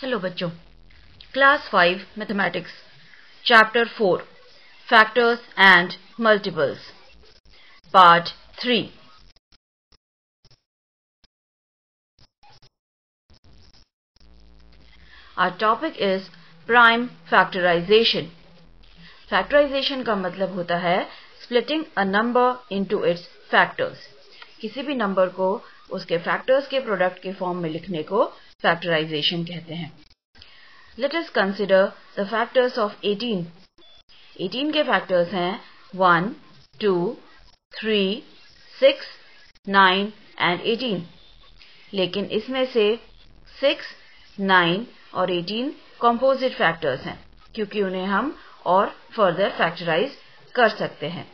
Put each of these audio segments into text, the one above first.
Hello बच्चों। Class five mathematics chapter four factors and multiples part three Our topic is prime factorization factorization का मतलब होता है splitting a number into its factors किसी भी number को उसके फैक्टर्स के प्रोडक्ट के फॉर्म में लिखने को फैक्टराइजेशन कहते हैं। Let us consider the factors of 18 18 के फैक्टर्स हैं 1 2 3 6 9 एंड 18 लेकिन इसमें से 6 9 और 18 कॉम्पोजिट फैक्टर्स हैं, क्योंकि उन्हें हम और फर्दर फैक्टराइज कर सकते हैं।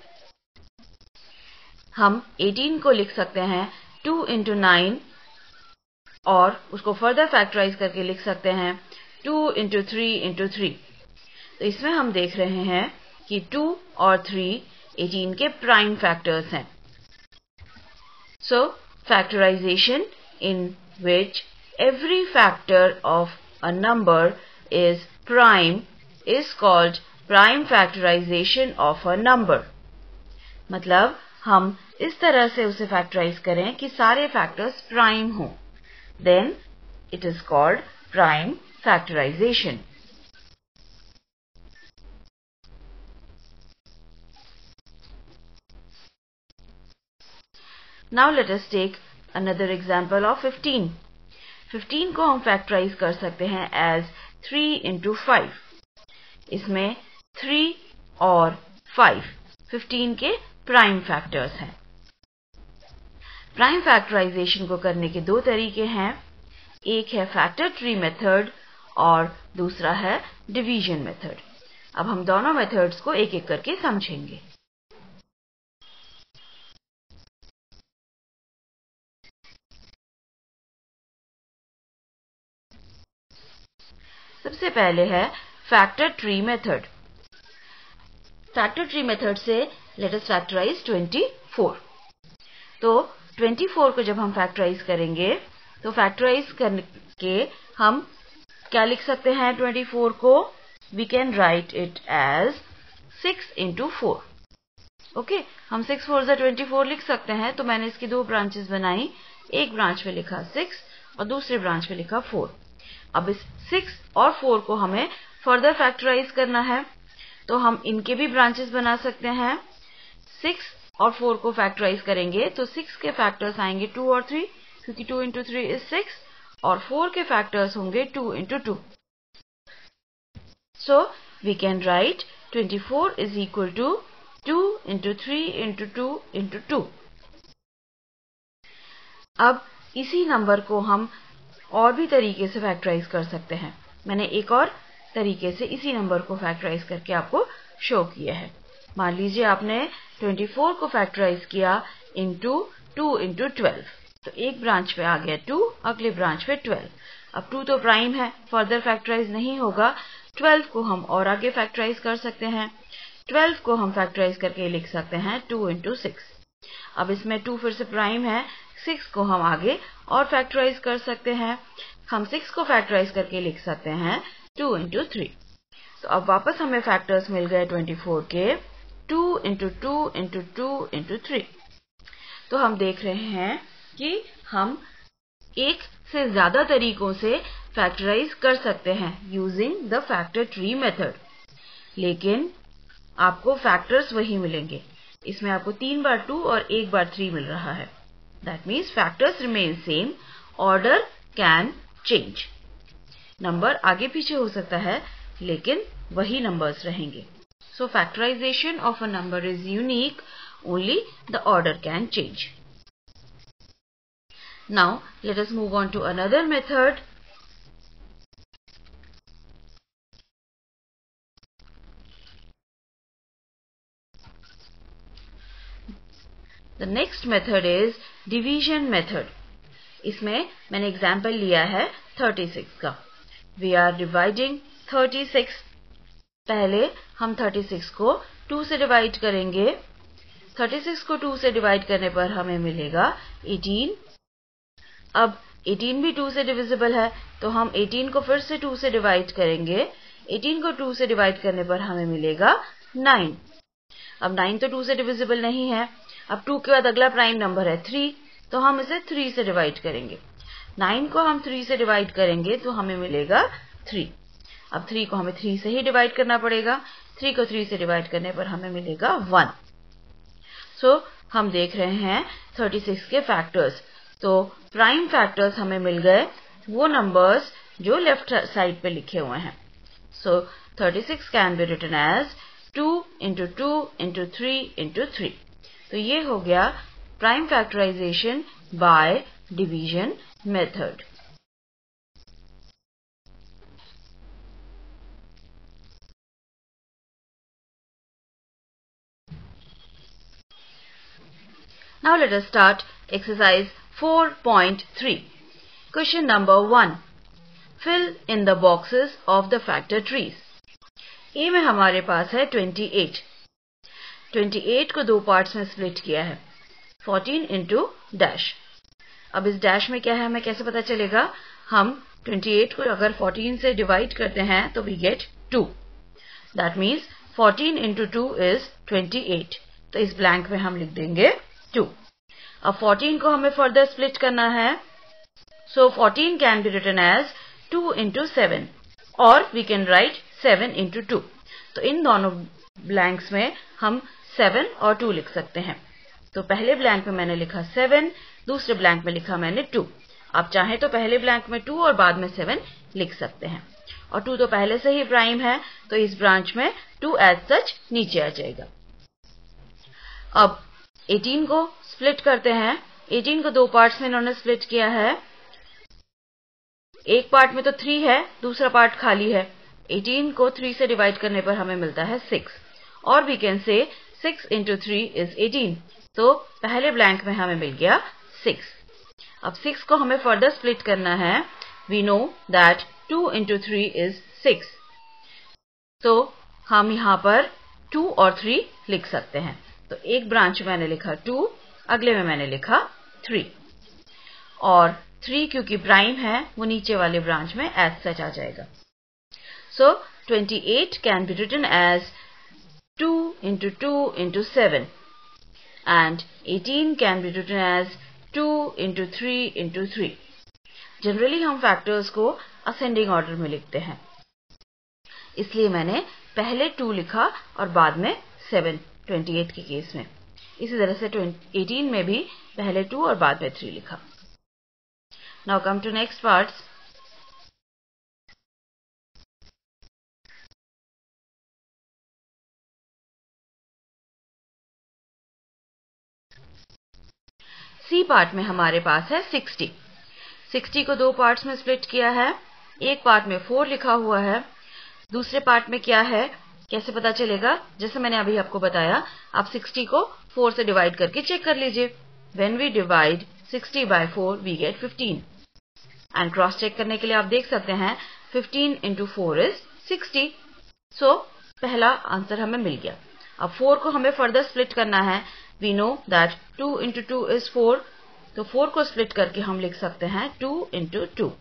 हम 18 को लिख सकते हैं 2 इंटू नाइन और उसको फर्दर फैक्टराइज करके लिख सकते हैं 2 इंटू थ्री इंटू थ्री तो इसमें हम देख रहे हैं कि 2 और 3 18 के प्राइम फैक्टर्स हैं। So factorization in which every factor of a number is prime is called prime factorization of a number मतलब हम इस तरह से उसे फैक्टराइज करें कि सारे फैक्टर्स प्राइम हों। Then it is called prime factorization now let us take another example of 15 15 को हम फैक्टराइज कर सकते हैं एज 3 इंटू फाइव इसमें 3 और 5 15 के प्राइम फैक्टर्स हैं। प्राइम फैक्टराइजेशन को करने के दो तरीके हैं। एक है फैक्टर ट्री मेथड और दूसरा है डिवीज़न मेथड अब हम दोनों मेथड्स को एक एक करके समझेंगे। सबसे पहले है factor tree method factor tree method से लेटेस्ट फैक्टराइज 24 तो 24 को जब हम फैक्टराइज करेंगे तो फैक्टराइज करके हम क्या लिख सकते हैं? 24 को we can write it as 6 into four okay हम सिक्स फोर जो ट्वेंटी फोर लिख सकते हैं तो मैंने इसकी दो ब्रांचेस बनाई। एक ब्रांच में लिखा सिक्स और दूसरे ब्रांच में लिखा फोर अब इस सिक्स और फोर को हमें फर्दर फैक्टराइज करना है तो हम इनके भी ब्रांचेस बना सकते हैं। सिक्स और फोर को फैक्टराइज करेंगे तो सिक्स के फैक्टर्स आएँगे टू और थ्री क्योंकि two into three is six और फोर के फैक्टर्स होंगे two into two so we can write twenty four is equal to two into three into two into two अब, इसी नंबर को हम और भी तरीके से फैक्टराइज कर सकते हैं। मैंने एक और तरीके से इसी नंबर को फैक्टराइज करके आपको शो किया है। मान लीजिए आपने 24 को फैक्टराइज किया इंटू टू इंटू ट्वेल्व तो एक ब्रांच पे आ गया 2 अगले ब्रांच पे 12 अब 2 तो प्राइम है फर्दर फैक्टराइज नहीं होगा। 12 को हम और आगे फैक्टराइज कर सकते हैं। 12 को हम फैक्टराइज करके लिख सकते हैं 2 इंटू सिक्स अब इसमें 2 फिर से प्राइम है 6 को हम आगे और फैक्टराइज कर सकते हैं। हम 6 को फैक्टराइज करके लिख सकते हैं टू इंटू थ्री तो अब वापस हमें फैक्टर्स मिल गए ट्वेंटी फोर के। Two into two into two into three तो हम देख रहे हैं कि हम एक से ज़्यादा तरीकों से फैक्टराइज कर सकते हैं using the factor tree method लेकिन आपको फैक्टर्स वही मिलेंगे। इसमें आपको तीन बार टू और एक बार थ्री मिल रहा है। That means factors remain same order can change number आगे पीछे हो सकता है, लेकिन वही नंबर्स रहेंगे। So factorisation of a number is unique only the order can change now let us move on to another method The next method is division method. इसमें मैंने एग्जाम्पल लिया है 36 का वी आर डिवाइडिंग 36 पहले हम 36 को 2 से डिवाइड करेंगे। 36 को 2 से डिवाइड करने पर हमें मिलेगा 18 अब 18 भी 2 से डिविजिबल है तो हम 18 को फिर से 2 से डिवाइड करेंगे। 18 को 2 से डिवाइड करने पर हमें मिलेगा 9 अब 9 तो 2 से डिविजिबल नहीं है। अब 2 के बाद अगला प्राइम नंबर है 3 तो हम इसे 3 से डिवाइड करेंगे। 9 को हम 3 से डिवाइड करेंगे तो हमें मिलेगा 3 अब 3 को हमें थ्री से ही डिवाइड करना पड़ेगा। थ्री को थ्री से डिवाइड करने पर हमें मिलेगा वन सो so, हम देख रहे हैं 36 के फैक्टर्स तो प्राइम फैक्टर्स हमें मिल गए। वो नंबर्स जो लेफ़्ट साइड पे लिखे हुए हैं। So thirty six can be written as two into two into three into three तो ये हो गया prime factorisation by division method Now let us start exercise 4.3. Question number 1. Fill in the boxes of the factor trees. A में हमारे पास है 28. 28 को दो parts में स्प्लिट किया है 14 इंटू डैश अब इस डैश में क्या है हमें कैसे पता चलेगा हम 28 को अगर 14 से डिवाइड करते हैं तो we get 2 that means 14 into two is 28 तो इस ब्लैंक में हम लिख देंगे टू अब 14 को हमें फर्दर स्प्लिट करना है। So 14 can be written as 2 into seven और we can write 7 into two तो इन दोनों ब्लैंक्स में हम 7 और 2 लिख सकते हैं। तो पहले ब्लैंक में मैंने लिखा 7 दूसरे ब्लैंक में लिखा मैंने 2 आप चाहें तो पहले ब्लैंक में 2 और बाद में 7 लिख सकते हैं। और 2 तो पहले से ही प्राइम है तो इस ब्रांच में 2 एज सच नीचे आ जाएगा। अब 18 को स्प्लिट करते हैं। 18 को दो पार्ट्स में इन्होंने स्प्लिट किया है। एक पार्ट में तो थ्री है, दूसरा पार्ट खाली है। 18 को थ्री से डिवाइड करने पर हमें मिलता है सिक्स और we can say six into three is 18 तो पहले ब्लैंक में हमें मिल गया सिक्स अब सिक्स को हमें फर्दर स्प्लिट करना है। We know that two into three is six तो हम यहाँ पर टू और थ्री लिख सकते हैं। तो एक ब्रांच में मैंने लिखा टू अगले में मैंने लिखा थ्री और थ्री क्योंकि प्राइम है, वो नीचे वाले ब्रांच में एज सच आ जाएगा. So twenty eight can be written as two into two into seven and eighteen can be written as two into three into three generally हम फैक्टर्स को असेंडिंग ऑर्डर में लिखते हैं. इसलिए मैंने पहले टू लिखा और बाद में सेवन 28 के केस में। इसी तरह से 18 में भी पहले 2 और बाद में 3 लिखा। Now come to next parts C part में हमारे पास है 60 60 को दो पार्ट्स में स्प्लिट किया है। एक पार्ट में 4 लिखा हुआ है। दूसरे पार्ट में क्या है? कैसे पता चलेगा? जैसे मैंने अभी आपको बताया, आप 60 को 4 से डिवाइड करके चेक कर लीजिए। When we divide 60 by 4 we get 15 and cross check करने के लिए आप देख सकते हैं 15 इंटू फोर इज़ 60 सो पहला आंसर हमें मिल गया। अब 4 को हमें फर्दर स्प्लिट करना है। We know that 2 into two is 4 तो 4 को स्प्लिट करके हम लिख सकते हैं 2 इंटू टू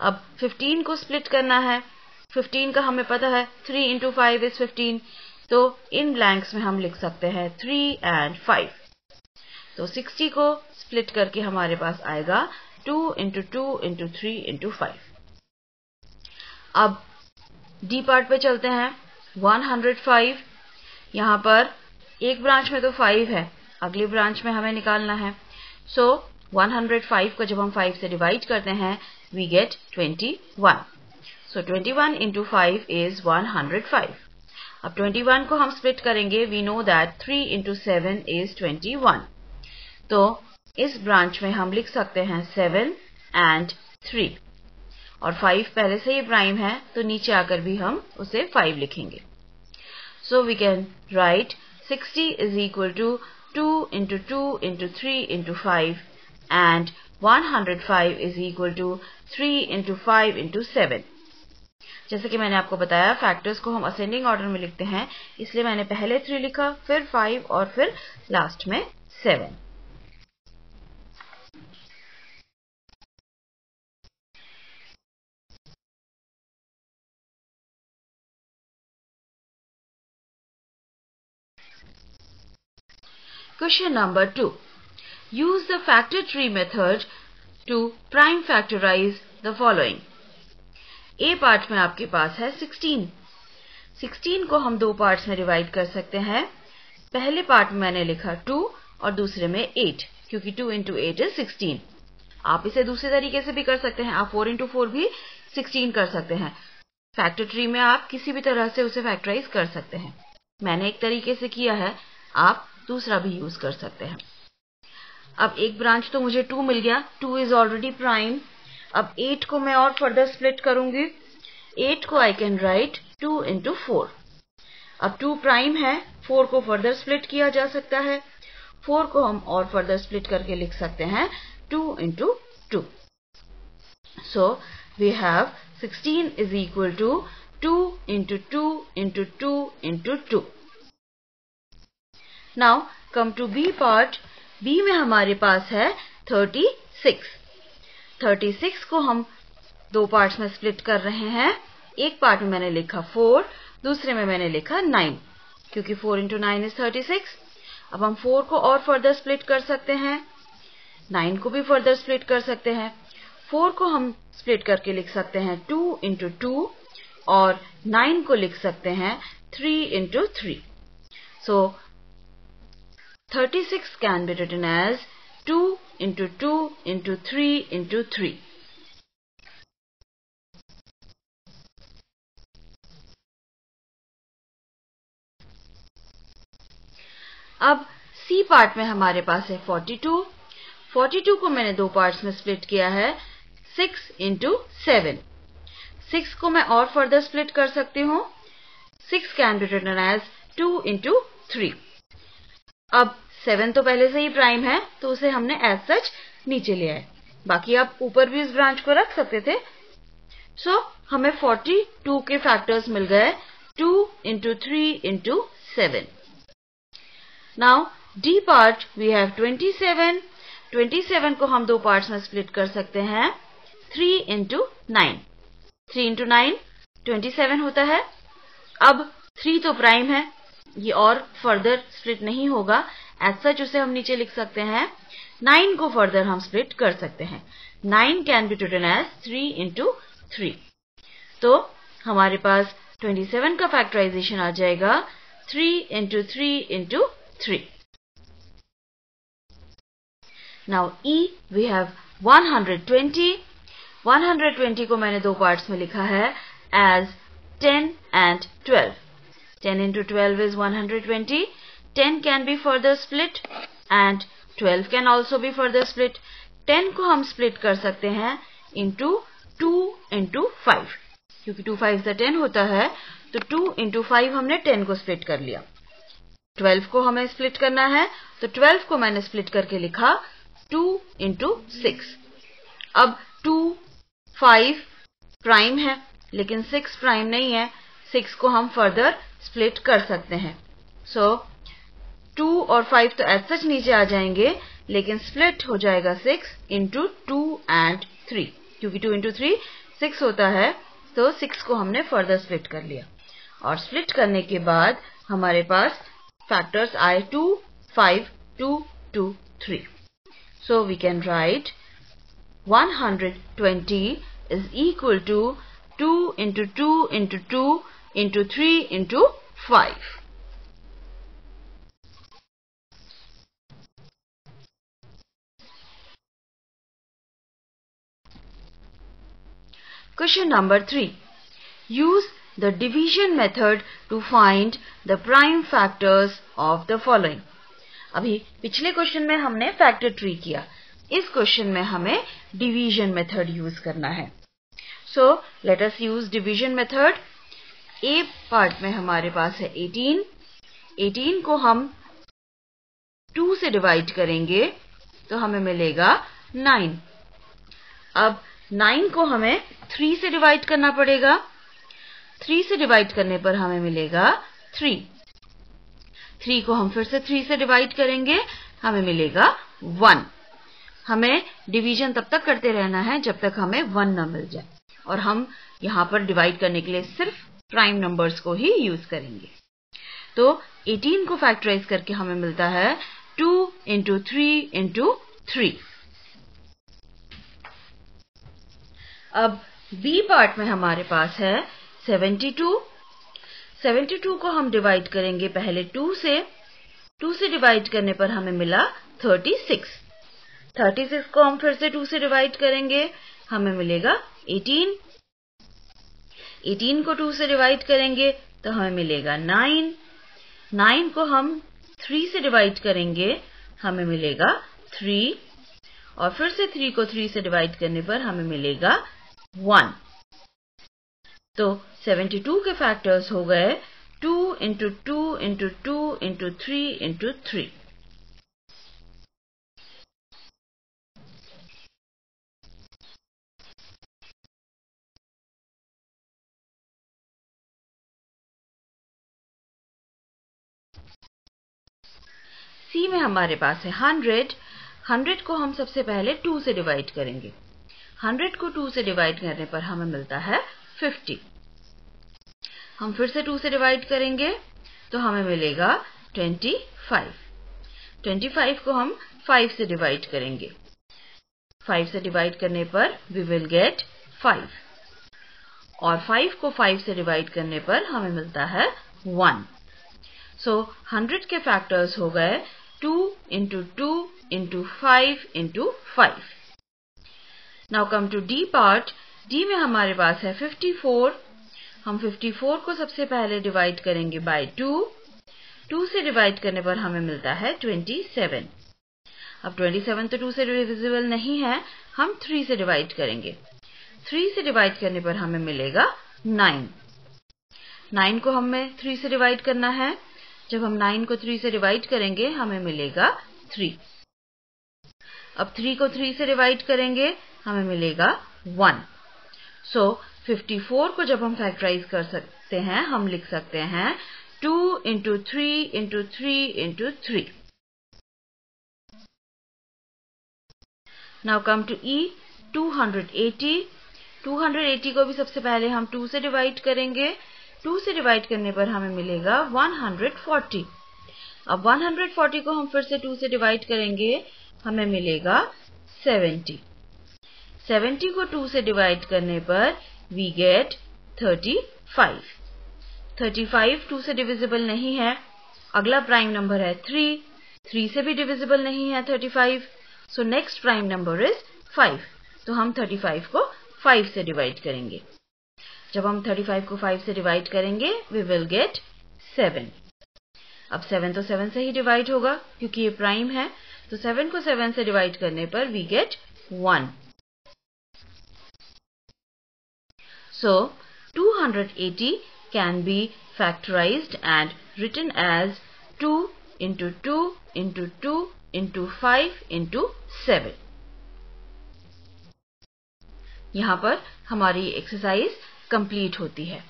अब 15 को स्प्लिट करना है। 15 का हमें पता है three into five is fifteen तो इन ब्लैंक्स में हम लिख सकते हैं थ्री एंड फाइव तो 60 को स्प्लिट करके हमारे पास आएगा two into two into three into five अब डी पार्ट पे चलते हैं. 105 यहाँ पर एक ब्रांच में तो फाइव है. अगली ब्रांच में हमें निकालना है. सो so, 105 को जब हम 5 से डिवाइड करते हैं we get 21 So 21 into 5 is 105. अब 21 को हम स्प्लिट करेंगे we know that 3 into 7 is 21. तो इस ब्रांच में हम लिख सकते हैं 7 एंड 3 और 5 पहले से ही प्राइम है तो नीचे आकर भी हम उसे 5 लिखेंगे so we can write 60 is equal to 2 into 2 into 3 into 5 and 105 is equal to 3 into 5 into 7. जैसे कि मैंने आपको बताया फैक्टर्स को हम असेंडिंग ऑर्डर में लिखते हैं, इसलिए मैंने पहले थ्री लिखा, फिर फाइव और फिर लास्ट में seven question number two use the factor tree method to prime factorise the following A part में आपके पास है 16. 16 को हम दो पार्ट्स में डिवाइड कर सकते हैं। पहले पार्ट में मैंने लिखा 2 और दूसरे में 8 क्योंकि 2 इंटू एट इज़ 16. आप इसे दूसरे तरीके से भी कर सकते हैं। आप 4 इंटू फोर भी 16 कर सकते हैं। फैक्टर ट्री में आप किसी भी तरह से उसे फैक्टराइज कर सकते हैं। मैंने एक तरीके से किया है। आप दूसरा भी यूज़ कर सकते हैं। अब एक ब्रांच तो मुझे टू मिल गया। टू इज़ ऑलरेडी प्राइम अब एट को मैं और फर्दर स्प्लिट करूँगी। एट को I can write two into four अब टू प्राइम है फोर को फर्दर स्प्लिट किया जा सकता है। फोर को हम और फर्दर स्प्लिट करके लिख सकते हैं two into two so we have sixteen is equal to two into two into two into two now come to B part B में हमारे पास है थर्टी 36 को हम दो पार्ट्स में स्प्लिट कर रहे हैं। एक पार्ट में मैंने लिखा 4 दूसरे में मैंने लिखा 9 क्योंकि 4 into nine is thirty six अब हम 4 को और फर्दर स्प्लिट कर सकते हैं। 9 को भी फर्दर स्प्लिट कर सकते हैं। 4 को हम स्प्लिट करके लिख सकते हैं 2 इंटू टू और 9 को लिख सकते हैं 3 into three so thirty six can be written as 2 into 2 into 3 into 3. अब सी पार्ट में हमारे पास है 42, 42 को मैंने दो पार्ट्स में स्प्लिट किया है 6 इंटू सेवन सिक्स को मैं और फर्दर स्प्लिट कर सकती हूँ. Six can be written as two into three अब 7 तो पहले से ही प्राइम है तो उसे हमने एज सच नीचे लिया है। बाकी आप ऊपर भी इस ब्रांच को रख सकते थे। सो so, हमें 42 के फैक्टर्स मिल गए। 2 into three into seven now D part we have 27 27 को हम दो पार्ट्स में स्प्लिट कर सकते हैं। 3 into nine three into nine twenty seven होता है। अब 3 तो प्राइम है। ये और फर्दर स्प्लिट नहीं होगा। एज सच उसे हम नीचे लिख सकते हैं नाइन को फर्दर हम स्प्लिट कर सकते हैं nine can be written as three into three तो हमारे पास 27 का फैक्टराइजेशन आ जाएगा three into three into 3. Now E we have 120. 120 को मैंने दो पार्ट्स में लिखा है as 10 and 12. 10 into 12 is 120. 10 can be further split and 12 can also be further split. 10 को हम split कर सकते हैं into 2 into 5. क्योंकि 2 5 10 होता है तो 2 into 5 हमने 10 को split कर लिया ट्वेल्व को हमें स्प्लिट करना है तो ट्वेल्व को मैंने स्प्लिट करके लिखा टू इंटू सिक्स अब टू फाइव प्राइम है, लेकिन सिक्स प्राइम नहीं है सिक्स को हम फर्दर स्प्लिट कर सकते हैं सो टू और फाइव तो एज सच नीचे आ जाएँगे लेकिन स्प्लिट हो जाएगा six into two and three क्योंकि टू इंटू थ्री सिक्स होता है तो सिक्स को हमने फर्दर स्प्लिट कर लिया और स्प्लिट करने के बाद हमारे पास factors i2, 5, 2, 2, 3. So we can write 120 is equal to 2 into 2 into 2 into 3 into 5. Question number 3. Use the division method to find the prime factors of the following. अभी पिछले क्वेश्चन में हमने फैक्टर ट्री किया। इस क्वेश्चन में हमें division method use करना है। So let us use division method A part में हमारे पास है 18 18 को हम 2 से डिवाइड करेंगे तो हमें मिलेगा 9 अब 9 को हमें थ्री से डिवाइड करना पड़ेगा। थ्री से डिवाइड करने पर हमें मिलेगा थ्री थ्री को हम फिर से थ्री से डिवाइड करेंगे, हमें मिलेगा वन हमें डिवीज़न तब तक करते रहना है जब तक हमें वन न मिल जाए। और हम यहाँ पर डिवाइड करने के लिए सिर्फ़ प्राइम नंबर्स को ही यूज़ करेंगे। तो 18 को फैक्टराइज करके हमें मिलता है 2 into 3 into 3 अब बी पार्ट में हमारे पास है 72 72 को हम डिवाइड करेंगे पहले 2 से। 2 से डिवाइड करने पर हमें मिला 36 36 को हम फिर से 2 से डिवाइड करेंगे, हमें मिलेगा 18 18 को 2 से डिवाइड करेंगे तो हमें मिलेगा 9 9 को हम 3 से डिवाइड करेंगे, हमें मिलेगा 3 और फिर से 3 को 3 से डिवाइड करने पर हमें मिलेगा 1 तो 72 के फैक्टर्स हो गए 2 into two into two into three into three C में हमारे पास है हंड्रेड हंड्रेड को हम सबसे पहले टू से डिवाइड करेंगे। हंड्रेड को टू से डिवाइड करने पर हमें मिलता है फिफ्टी। हम फिर से टू से डिवाइड करेंगे तो हमें मिलेगा ट्वेंटी फाइव। ट्वेंटी फाइव को हम फाइव से डिवाइड करेंगे। फाइव से डिवाइड करने पर वी विल गेट फाइव और फाइव को फाइव से डिवाइड करने पर हमें मिलता है वन सो हंड्रेड के फैक्टर्स हो गए 2 into 2 into 5 into 5. Now come to D part. D में हमारे पास है 54. हम 54 को सबसे पहले डिवाइड करेंगे बाय 2. 2 से डिवाइड करने पर हमें मिलता है 27. अब 27 तो 2 से डिविजिबल नहीं है हम 3 से डिवाइड करेंगे 3 से डिवाइड करने पर हमें मिलेगा 9. 9 को हमें 3 से डिवाइड करना है जब हम 9 को 3 से डिवाइड करेंगे, हमें मिलेगा 3 अब 3 को 3 से डिवाइड करेंगे हमें मिलेगा 1 सो so, 54 को जब हम फैक्टराइज कर सकते हैं हम लिख सकते हैं 2 into three into three into three now come to E 280 280 को भी सबसे पहले हम 2 से डिवाइड करेंगे. 2 से डिवाइड करने पर हमें मिलेगा 140 अब 140 को हम फिर से 2 से डिवाइड करेंगे हमें मिलेगा 70 70 को 2 से डिवाइड करने पर वी गेट 35 35 2 से डिविजिबल नहीं है। अगला प्राइम नंबर है 3 3 से भी डिविजिबल नहीं है 35 so next prime number is 5 तो हम 35 को 5 से डिवाइड करेंगे। जब हम 35 को 5 से डिवाइड करेंगे वी विल गेट 7 अब 7 तो 7 से ही डिवाइड होगा, क्योंकि ये प्राइम है। तो 7 को 7 से डिवाइड करने पर we get 1 so 280 can be factorized and written as 2 into 2 into 2 into 5 into 7 यहाँ पर हमारी एक्सरसाइज कंप्लीट होती है।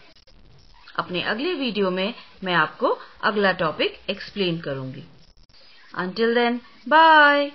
अपने अगले वीडियो में मैं आपको अगला टॉपिक एक्सप्लेन करूँगी। Until then bye